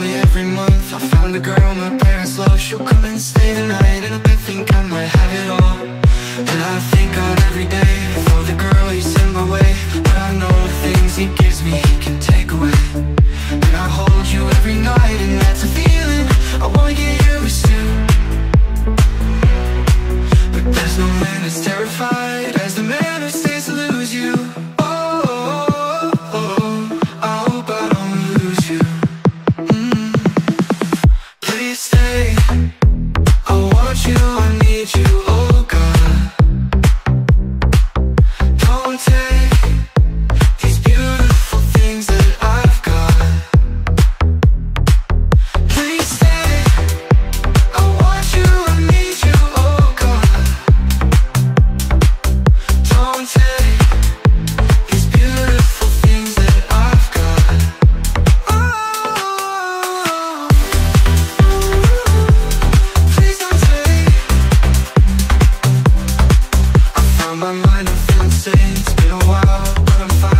family every month. I found a girl my parents love. She'll come and stay the night And I think I might have it all. And I thank God every day For the girl he sent my way. But I know the things he gives me He can take away. And I hold you every night And that's a feeling. My mind, I'm feeling sane It's been a while, but I'm finding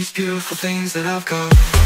these beautiful things that I've got